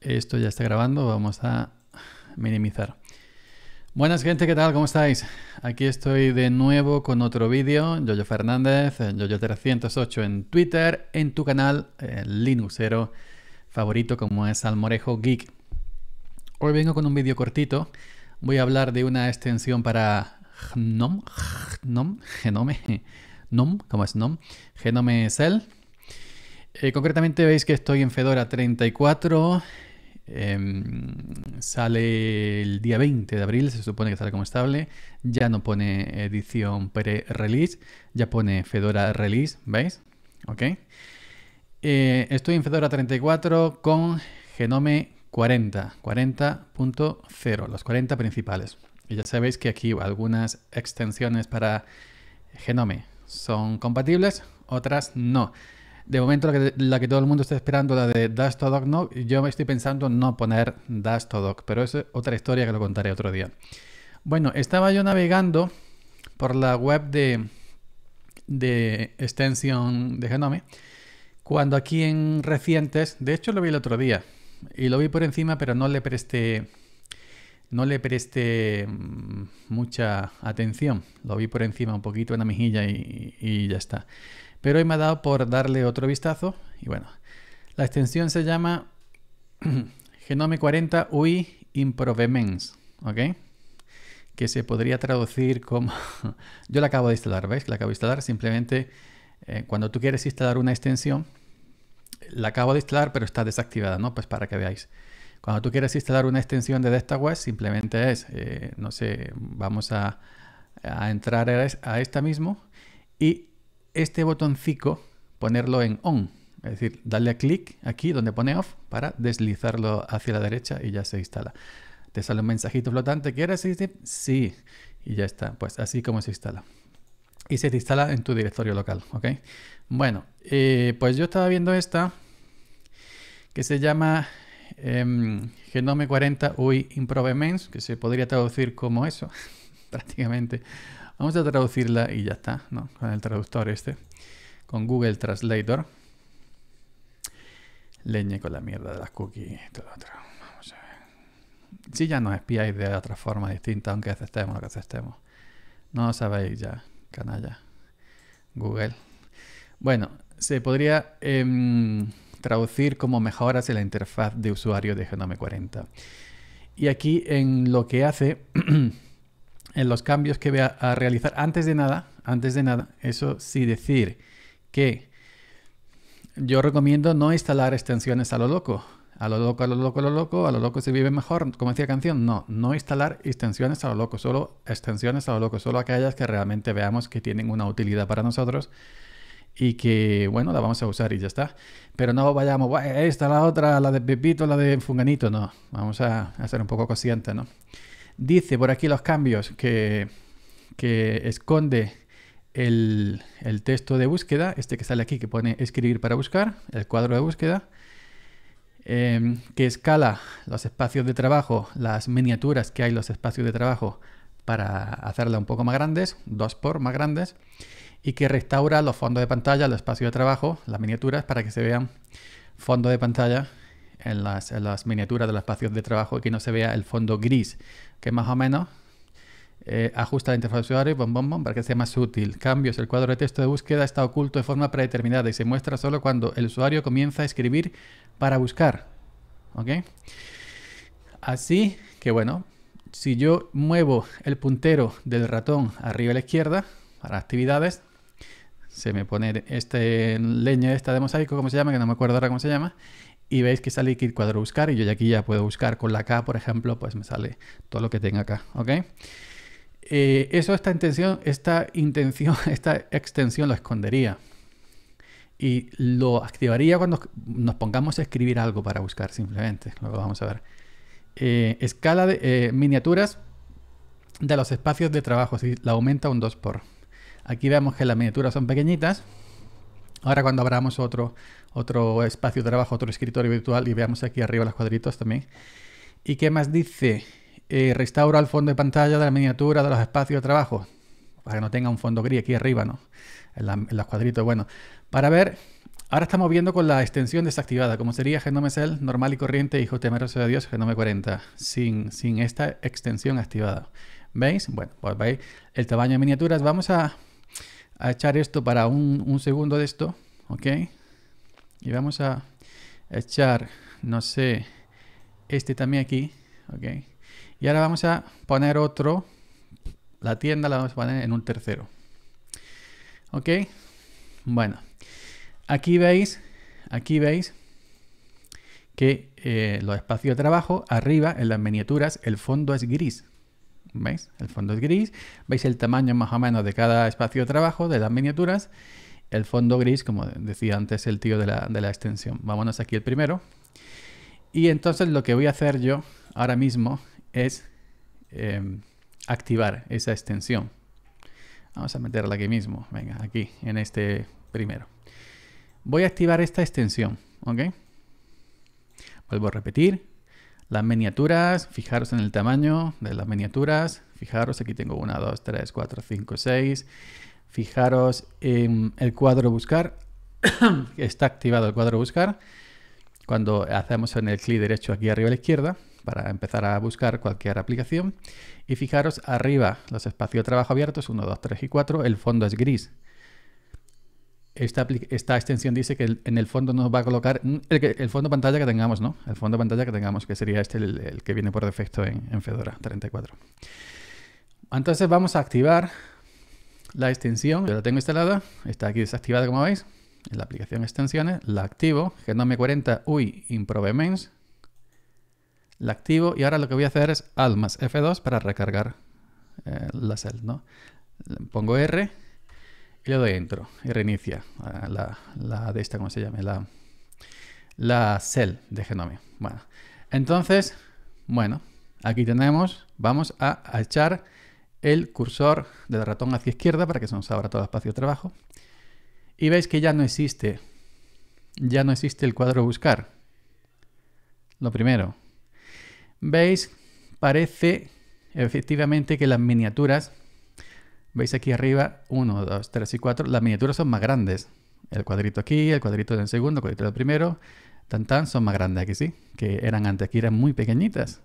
Esto ya está grabando, vamos a minimizar. Buenas gente, ¿qué tal? ¿Cómo estáis? Aquí estoy de nuevo con otro vídeo, Yoyo Fernández, Yoyo308 en Twitter, en tu canal el Linuxero favorito como es Almorejo Geek. Hoy vengo con un vídeo cortito, voy a hablar de una extensión para GNOME, GNOME, Genome, GNOME, ¿cómo es GNOME? Genome Cell. Eh, concretamente veis que estoy en Fedora 34, Em, sale el día 20 de abril, se supone que sale como estable. Ya no pone edición pre-release, ya pone Fedora Release, ¿veis? Ok. Eh, estoy en Fedora 34 con Genome 40, 40.0, los 40 principales. Y ya sabéis que aquí algunas extensiones para Genome son compatibles, otras no. De momento la que, todo el mundo está esperando, la de Dash to Doc, no. Yo me estoy pensando no poner Dash to Doc, pero es otra historia que lo contaré otro día. Bueno, estaba yo navegando por la web de, de extensión de Genome, cuando aquí en recientes, de hecho lo vi el otro día, y lo vi por encima, pero no le presté no le presté mm, mucha atención. Lo vi por encima un poquito en la mejilla y ya está. Pero hoy me ha dado por darle otro vistazo. Y bueno, la extensión se llama Genome 40 UI Improvements. ¿Ok? Que se podría traducir como... Yo la acabo de instalar, ¿veis? La acabo de instalar. Simplemente eh, cuando tú quieres instalar una extensión, la acabo de instalar, pero está desactivada, ¿no? Pues para que veáis. Cuando tú quieres instalar una extensión de web simplemente es, eh, no sé, vamos a, a entrar a esta mismo y este botoncito ponerlo en on. Es decir, darle a clic aquí donde pone off para deslizarlo hacia la derecha y ya se instala. Te sale un mensajito flotante. ¿Quieres? Sí. Y ya está. Pues así como se instala. Y se te instala en tu directorio local. ¿Ok? Bueno, eh, pues yo estaba viendo esta que se llama em, Genome 40 UI Improvements, que se podría traducir como eso, prácticamente. Vamos a traducirla y ya está, ¿no? Con el traductor este. Con Google Translator. Leñe con la mierda de las cookies y todo otro. Vamos a ver. Si ya nos espiáis de otra forma distinta, aunque aceptemos lo que aceptemos. No lo sabéis ya, canalla. Google. Bueno, se podría em, traducir como mejoras en la interfaz de usuario de Genome 40. Y aquí en lo que hace en los cambios que voy a, realizar. Antes de nada, antes de nada, eso sí decir que yo recomiendo no instalar extensiones a lo loco. A lo loco, a lo loco, a lo loco, a lo loco se vive mejor, como decía canción. No, no instalar extensiones a lo loco, solo extensiones a lo loco, solo aquellas que realmente veamos que tienen una utilidad para nosotros y que, bueno, la vamos a usar y ya está. Pero no vayamos, esta, la otra, la de Pepito, la de Funganito, no. Vamos a, a ser un poco conscientes, ¿no? Dice por aquí los cambios que, esconde el, texto de búsqueda, este que sale aquí que pone escribir para buscar, el cuadro de búsqueda, em, que escala los espacios de trabajo, las miniaturas que hay los espacios de trabajo para hacerla un poco más grandes, dos por más grandes, y que restaura los fondos de pantalla, los espacios de trabajo, las miniaturas, para que se vean fondo de pantalla en las, miniaturas de los espacios de trabajo que no se vea el fondo gris, que más o menos eh, ajusta la interfaz usuario para que sea más útil. Cambios. El cuadro de texto de búsqueda está oculto de forma predeterminada y se muestra solo cuando el usuario comienza a escribir para buscar. ¿Ok? Así que bueno, si yo muevo el puntero del ratón arriba a la izquierda para actividades, se me pone este leña esta de mosaico, como se llama, que no me acuerdo ahora cómo se llama, y veis que sale aquí cuadro buscar y yo ya aquí ya puedo buscar con la K, por ejemplo, pues me sale todo lo que tenga acá, ¿ok? Eh, eso, esta intención, esta intención, esta extensión lo escondería y lo activaría cuando nos pongamos a escribir algo para buscar simplemente, lo vamos a ver. Eh, escala de eh, miniaturas de los espacios de trabajo, si la aumenta un 2 por. Aquí vemos que las miniaturas son pequeñitas. Ahora cuando abramos otro, otro espacio de trabajo, otro escritorio virtual y veamos aquí arriba los cuadritos también. ¿Y qué más dice? Eh, restaura el fondo de pantalla de la miniatura de los espacios de trabajo para que no tenga un fondo gris aquí arriba, ¿no? En, los cuadritos. Bueno, para ver Ahora estamos viendo con la extensión desactivada, como sería Genome Cell normal y corriente, hijo temeroso de Dios, Genome 40, sin, sin esta extensión activada. ¿Veis? Bueno, pues veis el tamaño de miniaturas. Vamos a, echar esto para un, un, segundo de esto, ¿ok? Y vamos a echar, no sé, este también aquí, ¿ok? Y ahora vamos a poner otro, la tienda la vamos a poner en un tercero, ¿ok? Bueno. Aquí veis, aquí veis que eh, los espacios de trabajo, arriba en las miniaturas, el fondo es gris. ¿Veis? El fondo es gris. ¿Veis el tamaño más o menos de cada espacio de trabajo de las miniaturas? El fondo gris, como decía antes el tío de la, extensión. Vámonos aquí el primero. Y entonces lo que voy a hacer yo ahora mismo es em, activar esa extensión. Vamos a meterla aquí mismo. Venga, aquí, en este primero. Voy a activar esta extensión, ¿ok? Vuelvo a repetir. Las miniaturas, fijaros en el tamaño de las miniaturas. Fijaros, aquí tengo 1, 2, 3, 4, 5, 6. Fijaros en el cuadro buscar. Está activado el cuadro buscar. Cuando hacemos en el clic derecho aquí arriba a la izquierda para empezar a buscar cualquier aplicación. Y fijaros arriba los espacios de trabajo abiertos, 1, 2, 3 y 4. El fondo es gris esta, extensión dice que en el fondo nos va a colocar el, el, fondo pantalla que tengamos, ¿no? El fondo pantalla que tengamos, que sería este el, que viene por defecto en, Fedora 34. Entonces vamos a activar la extensión. Yo la tengo instalada, está aquí desactivada como veis. En la aplicación extensiones, la activo, Genome 40 UI Improvements. La activo y ahora lo que voy a hacer es Alt más F2 para recargar eh, la cell, ¿no? Pongo R y le doy entro y reinicia la, de esta, ¿cómo se llama? La, la cell de Genome. Bueno, entonces, bueno, aquí tenemos, vamos a, echar el cursor del ratón hacia izquierda para que se nos abra todo el espacio de trabajo. Y veis que ya no existe, ya no existe el cuadro buscar. Lo primero. Veis, parece efectivamente que las miniaturas Veis aquí arriba, 1, 2, 3 y 4. Las miniaturas son más grandes. El cuadrito aquí, el cuadrito del segundo, el cuadrito del primero. Tan tan son más grandes aquí, sí. Que eran antes, aquí eran muy pequeñitas.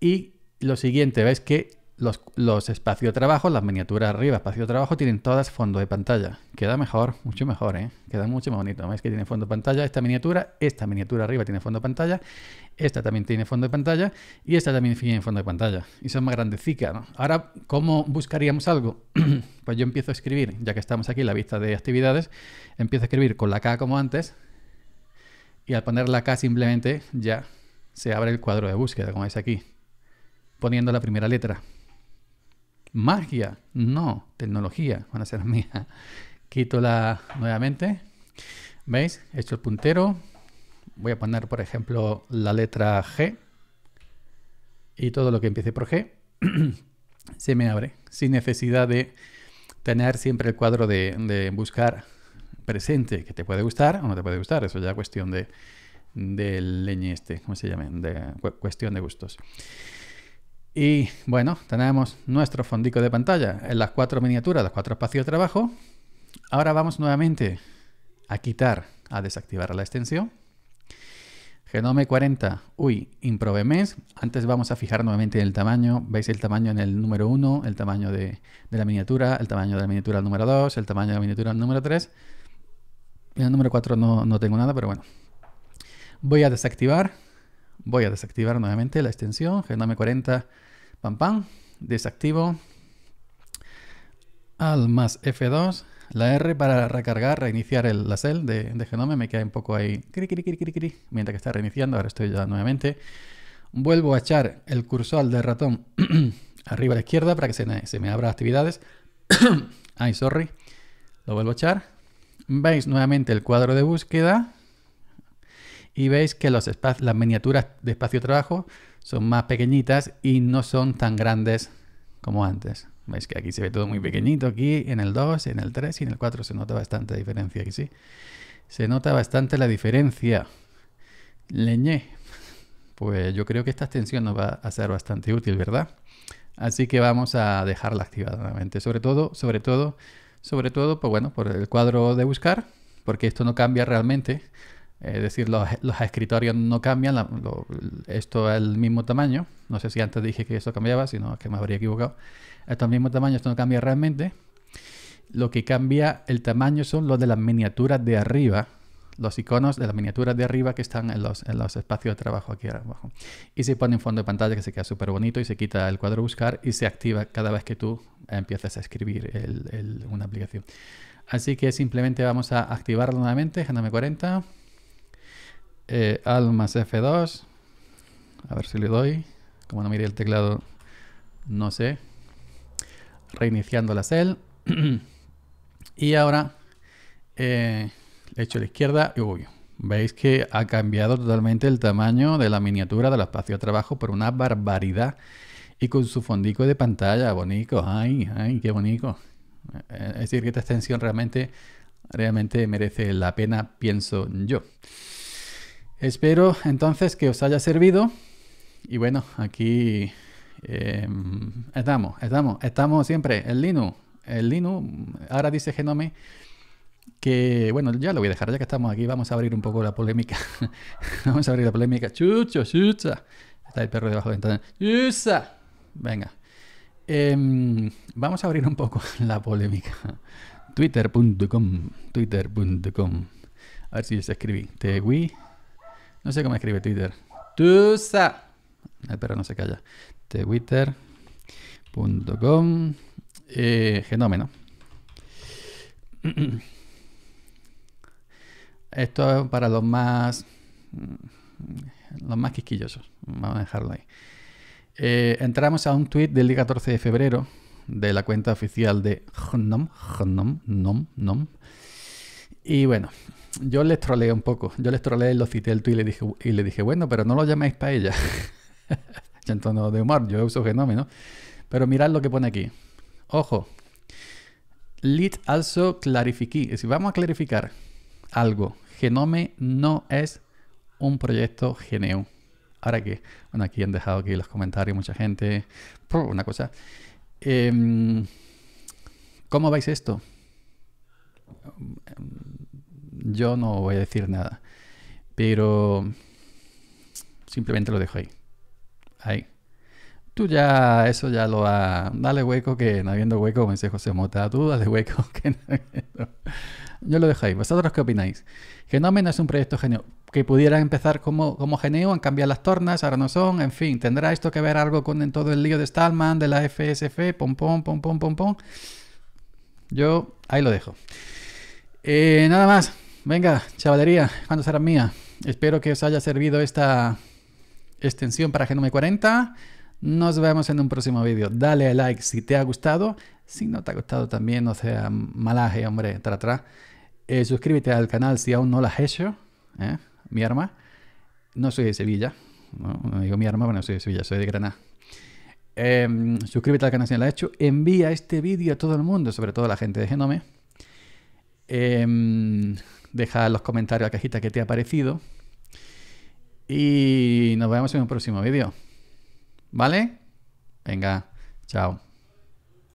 Y lo siguiente, veis que los, espacios de trabajo, las miniaturas arriba, espacio de trabajo, tienen todas fondo de pantalla. Queda mejor, mucho mejor, ¿eh? Queda mucho más bonito. ¿Veis que tiene fondo de pantalla esta miniatura? Esta miniatura arriba tiene fondo de pantalla. Esta también tiene fondo de pantalla. Y esta también tiene fondo de pantalla. Y son más grandecitas, ¿no? Ahora, ¿cómo buscaríamos algo? pues yo empiezo a escribir, ya que estamos aquí en la vista de actividades, empiezo a escribir con la K como antes. Y al poner la K simplemente ya se abre el cuadro de búsqueda, como veis aquí. Poniendo la primera letra. Magia, no, tecnología, van a ser mía. Quito la nuevamente. ¿Veis? He hecho el puntero. Voy a poner, por ejemplo, la letra G. Y todo lo que empiece por G se me abre sin necesidad de tener siempre el cuadro de, buscar presente, que te puede gustar o no te puede gustar. Eso ya es cuestión de del leñe este, ¿cómo se llama? De cuestión de gustos. Y bueno, tenemos nuestro fondico de pantalla en las cuatro miniaturas, los cuatro espacios de trabajo. Ahora vamos nuevamente a quitar, a desactivar la extensión. Genome 40, uy, Improve Mes. Antes vamos a fijar nuevamente en el tamaño. Veis el tamaño en el número 1, el tamaño de, la miniatura, el tamaño de la miniatura número 2, el tamaño de la miniatura número 3. En el número 4 no, no tengo nada, pero bueno. Voy a desactivar. Voy a desactivar nuevamente la extensión. Genome 40 Pam, pam. Desactivo. Al más F2. La R para recargar, reiniciar el, la cell de, Genome. Me queda un poco ahí. mientras que está reiniciando. Ahora estoy ya nuevamente. Vuelvo a echar el cursor del ratón arriba a la izquierda para que se me, se me abra actividades. Ay, sorry. Lo vuelvo a echar. Veis nuevamente el cuadro de búsqueda. Y veis que los las miniaturas de espacio de trabajo son más pequeñitas y no son tan grandes como antes. Veis que aquí se ve todo muy pequeñito, aquí en el 2, en el 3 y en el 4 se nota bastante diferencia aquí, sí. Se nota bastante la diferencia. Leñé. Pues yo creo que esta extensión nos va a ser bastante útil, ¿verdad? Así que vamos a dejarla activada nuevamente. Sobre todo, sobre todo, sobre todo, pues bueno, por el cuadro de buscar, porque esto no cambia realmente. Es decir, los, escritorios no cambian, esto es el mismo tamaño. No sé si antes dije que eso cambiaba, sino que me habría equivocado. Esto es el mismo tamaño, esto no cambia realmente. Lo que cambia el tamaño son los de las miniaturas de arriba, los iconos de las miniaturas de arriba que están en los, en los espacios de trabajo aquí abajo. Y se pone en fondo de pantalla que se queda súper bonito y se quita el cuadro buscar y se activa cada vez que tú empiezas a escribir una aplicación. Así que simplemente vamos a activarlo nuevamente, Genome 40, eh, Alt más F2, a ver si le doy, como no mire el teclado, no sé, reiniciando la cell. y ahora eh, le echo a la izquierda y veis que ha cambiado totalmente el tamaño de la miniatura del espacio de trabajo por una barbaridad. Y con su fondico de pantalla, bonito, ay, ay, qué bonito. Eh, es decir, que esta extensión realmente, realmente merece la pena, pienso yo. Espero entonces que os haya servido. Y bueno, aquí em, estamos, estamos, estamos siempre en Linux. El Linux, ahora dice Genome que, bueno, ya lo voy a dejar, ya que estamos aquí, vamos a abrir un poco la polémica. vamos a abrir la polémica. Chucho, chucha. Está el perro debajo de la ventana. Chucha. Venga. Em, vamos a abrir un poco la polémica. Twitter.com. Twitter.com. A ver si se escribe. Tewi. No sé cómo escribe Twitter. Tusa. El perro no se calla. Twitter.com. Eh, genómeno. Esto es para los más los más quisquillosos. Vamos a dejarlo ahí. Eh, entramos a un tweet del día 14 de febrero de la cuenta oficial de Gnom, Gnom, Nom, Nom. Y bueno, yo les troleé un poco. Yo les troleé, lo cité el tweet y le dije, y le dije bueno, pero no lo llaméis para ella. en tono de humor, yo uso Genome, ¿no? Pero mirad lo que pone aquí. Ojo. Lit also clarify. Si vamos a clarificar algo. Genome no es un proyecto GNU. Ahora que, bueno, aquí han dejado aquí los comentarios mucha gente. Una cosa. Em, ¿Cómo vais esto? Yo no voy a decir nada. Pero simplemente lo dejo ahí. Ahí. Tú ya, eso ya lo ha... Dale hueco que no habiendo hueco, como dice José Mota. Tú dale hueco que no yo lo dejo ahí. ¿Vosotros qué opináis? Genome es un proyecto genio que pudiera empezar como, como Geneo, han cambiado las tornas, ahora no son, en fin, ¿tendrá esto que ver algo con todo el lío de Stallman, de la FSF, pom pom pom pom pom pom? Yo ahí lo dejo. Eh, nada más, venga, chavalería, cuando será mía? Espero que os haya servido esta extensión para Genome 40. Nos vemos en un próximo vídeo. Dale a like si te ha gustado. Si no te ha gustado también, no sea malaje, hombre, tra. Eh, suscríbete al canal si aún no lo has hecho. ¿eh? Mi arma. No soy de Sevilla. No, digo mi arma, pero no soy de Sevilla, soy de Granada. Em, suscríbete al canal si no lo has hecho. Envía este vídeo a todo el mundo, sobre todo a la gente de Genome. Em, deja los comentarios la cajita que te ha parecido. Y nos vemos en un próximo vídeo. ¿Vale? Venga, chao.